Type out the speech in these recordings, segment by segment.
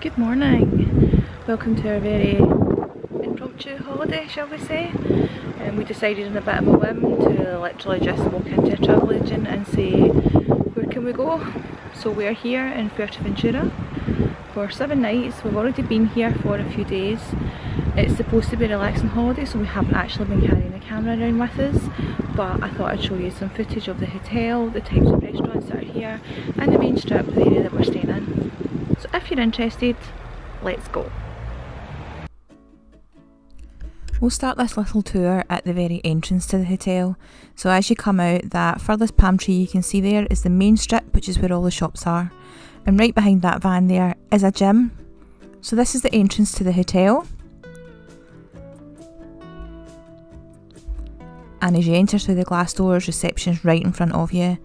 Good morning. Welcome to our very impromptu holiday, shall we say. Um, we decided in a bit of a whim to literally just walk into a travel agent and say where can we go. So we're here in Fuerteventura for seven nights. We've already been here for a few days. It's supposed to be a relaxing holiday so we haven't actually been carrying a camera around with us but I thought I'd show you some footage of the hotel, the types of restaurants that are here and the main strip, the area that we're staying in. If you're interested, let's go. We'll start this little tour at the very entrance to the hotel. So as you come out, that furthest palm tree you can see there is the main strip, which is where all the shops are. And right behind that van there is a gym. So this is the entrance to the hotel. and as you enter through the glass doors, reception's right in front of you.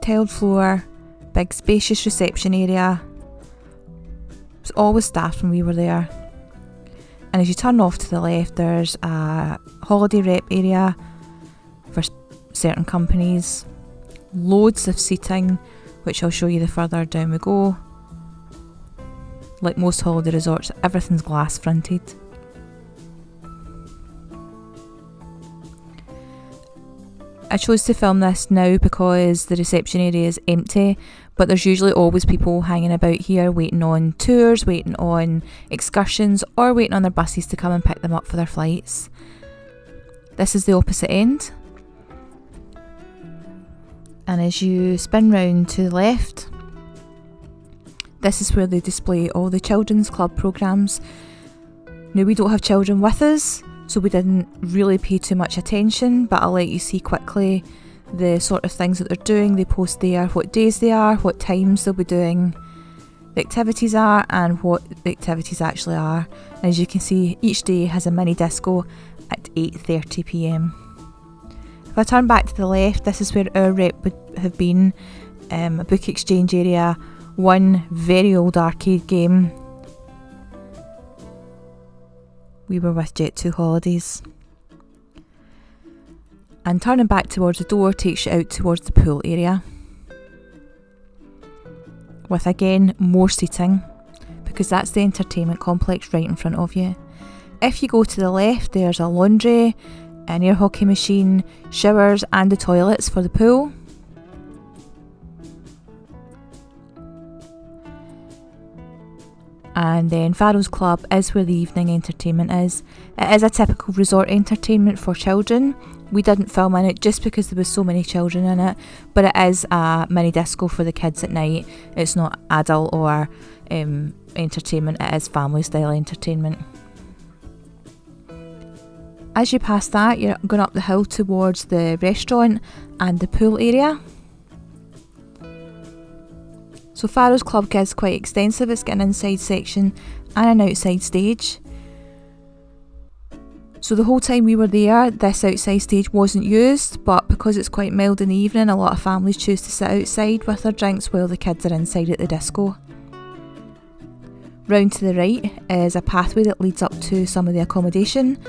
Tiled floor, big spacious reception area. It's always staffed when we were there. And as you turn off to the left, there's a holiday rep area for certain companies. Loads of seating, which I'll show you the further down we go. Like most holiday resorts, everything's glass fronted. I chose to film this now because the reception area is empty, but there's usually always people hanging about here waiting on tours, waiting on excursions, or waiting on their buses to come and pick them up for their flights. This is the opposite end. And as you spin round to the left, this is where they display all the children's club programmes. Now, we don't have children with us, so we didn't really pay too much attention, but I'll let you see quickly the sort of things that they're doing. They post there what days they are, what times they'll be doing the activities are, and what the activities actually are. And as you can see, each day has a mini disco at 8:30 p.m. If I turn back to the left, this is where our rep would have been um, a book exchange area, one very old arcade game we were with Jet2 Holidays. And turning back towards the door takes you out towards the pool area. With again more seating, because that's the entertainment complex right in front of you. If you go to the left, there's a laundry, an air hockey machine, showers, and the toilets for the pool. And then Faro's Club is where the evening entertainment is. It is a typical resort entertainment for children. We didn't film in it just because there was so many children in it, but it is a mini disco for the kids at night. It's not adult or um, entertainment, it is family style entertainment. As you pass that, you're going up the hill towards the restaurant and the pool area. So Faro's Club is quite extensive, it's got an inside section and an outside stage. So the whole time we were there, this outside stage wasn't used, but because it's quite mild in the evening, a lot of families choose to sit outside with their drinks while the kids are inside at the disco. Round to the right is a pathway that leads up to some of the accommodation.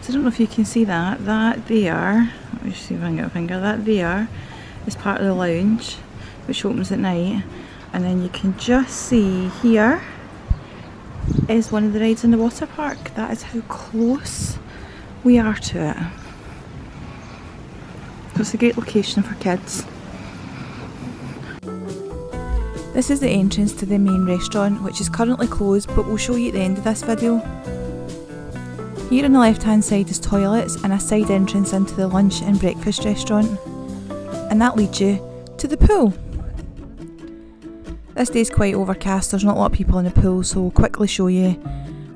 So I don't know if you can see that, that there, let me see if I can get a finger, that there is part of the lounge which opens at night. And then you can just see here is one of the rides in the water park. That is how close we are to it. It's a great location for kids. This is the entrance to the main restaurant which is currently closed but we'll show you at the end of this video. Here on the left hand side is toilets and a side entrance into the lunch and breakfast restaurant. And that leads you to the pool this day's quite overcast, there's not a lot of people in the pool, so we'll quickly show you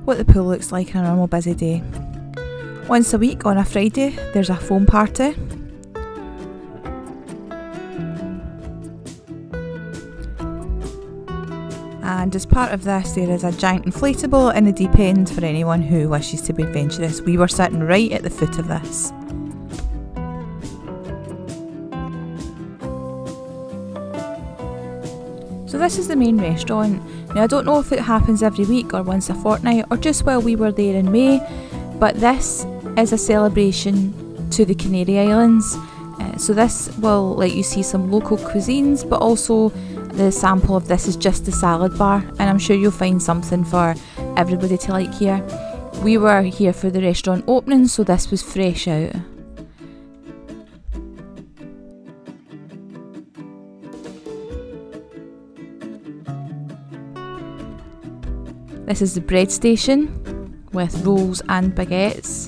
what the pool looks like on a normal busy day. Once a week on a Friday, there's a foam party. And as part of this, there is a giant inflatable in the deep end for anyone who wishes to be adventurous. We were sitting right at the foot of this. So this is the main restaurant. Now I don't know if it happens every week or once a fortnight or just while we were there in May, but this is a celebration to the Canary Islands. Uh, so this will let you see some local cuisines, but also the sample of this is just the salad bar, and I'm sure you'll find something for everybody to like here. We were here for the restaurant opening, so this was fresh out. This is the bread station with rolls and baguettes.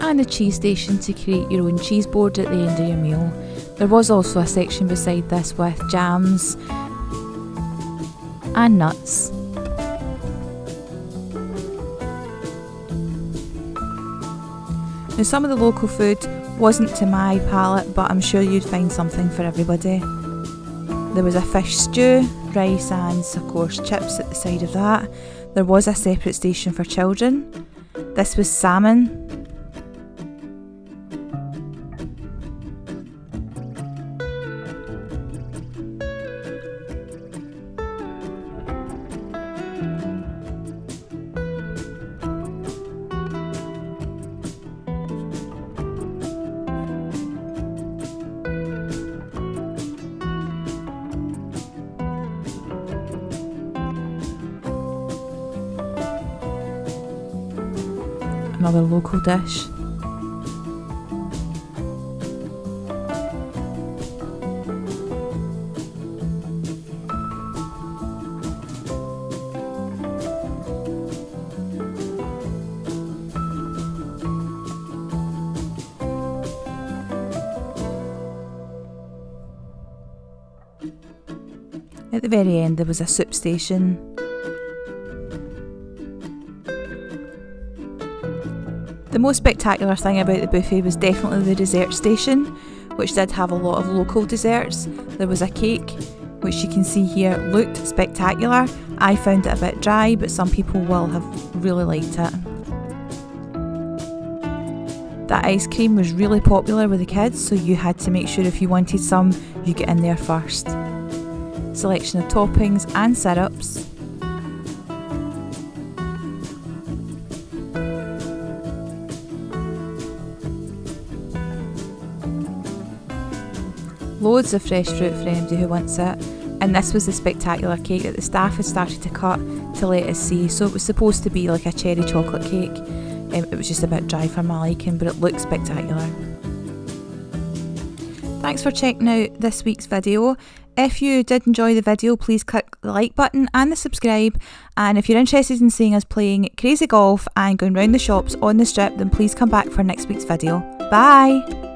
and a cheese station to create your own cheese board at the end of your meal. There was also a section beside this with jams and nuts. Now, some of the local food wasn't to my palate, but I'm sure you'd find something for everybody. There was a fish stew, rice, and of course chips at the side of that. There was a separate station for children. This was salmon, another local dish. At the very end, there was a soup station The most spectacular thing about the buffet was definitely the dessert station, which did have a lot of local desserts. There was a cake, which you can see here looked spectacular. I found it a bit dry, but some people will have really liked it. That ice cream was really popular with the kids, so you had to make sure if you wanted some, you get in there first. Selection of toppings and syrups, Loads of fresh fruit for anybody who wants it. And this was the spectacular cake that the staff had started to cut to let us see. So it was supposed to be like a cherry chocolate cake. Um, it was just a bit dry for my liking, but it looked spectacular. Thanks for checking out this week's video. If you did enjoy the video, please click the like button and the subscribe. And if you're interested in seeing us playing crazy golf and going round the shops on the strip, then please come back for next week's video. Bye!